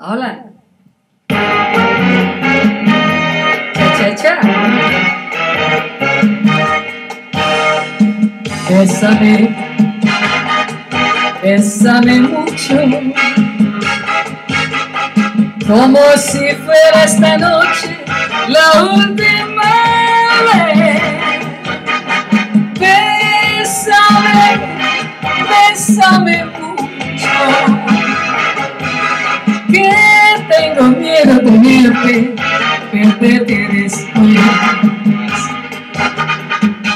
Hola. Cha, cha, cha. Bésame, bésame mucho, como si fuera esta noche la última vez. Bésame, bésame mucho tengo miedo de tenerte, perderte después.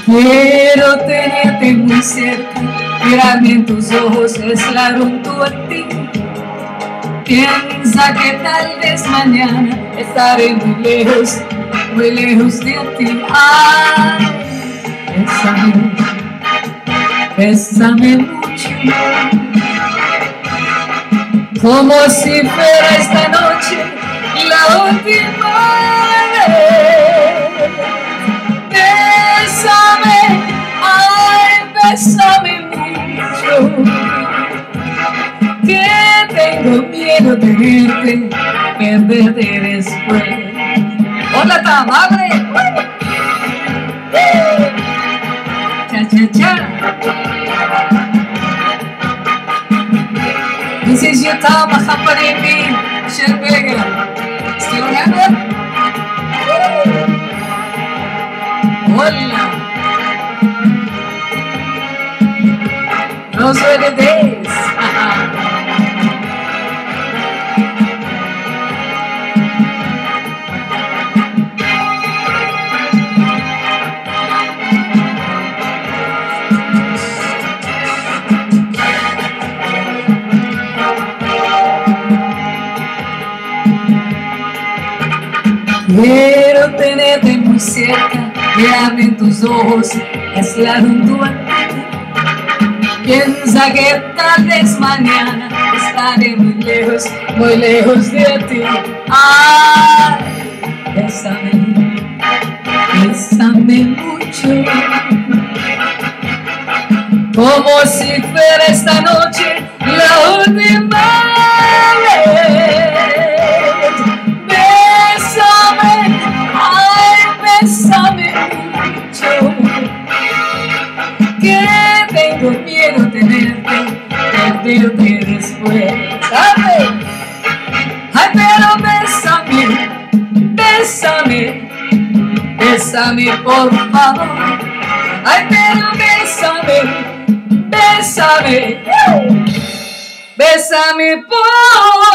Quiero tenerte muy cerca, mirarme en tus ojos, estar junto a ti. Piensa que tal vez mañana estaré muy lejos, muy lejos de ti. Ay, bésame, bésame mucho como si fuera esta noche la última vez. Bésame, ay, bésame mucho, que tengo miedo de verte, perderte después. Hola, Tamagre. This is your time, Mahaparimi, Shenbega. Still remember? Oh. Hola. Those were the days. Quiero tenerte muy cerca, mirarme en tus ojos, estar junto a ti. Piensa que tal vez mañana estaré muy lejos, muy lejos de ti. Ay, bésame, bésame mucho, como si fuera esta noche la última bésame mucho, que tengo miedo tenerte, perderte después. ¿Sabe? Ay, pero bésame, bésame, bésame por favor. Ay, pero bésame, bésame, bésame por